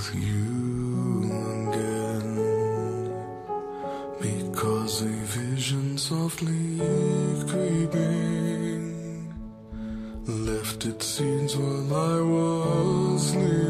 with you again because a vision softly creeping left its scenes while I was sleeping.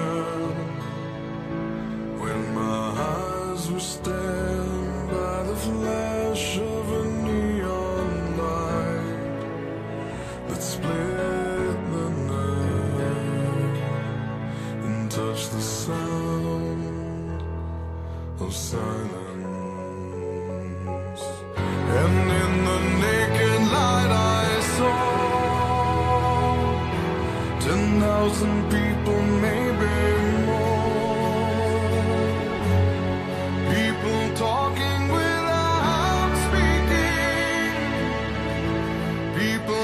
the sound of silence. And in the naked light I saw ten thousand people, maybe more. People talking without speaking. People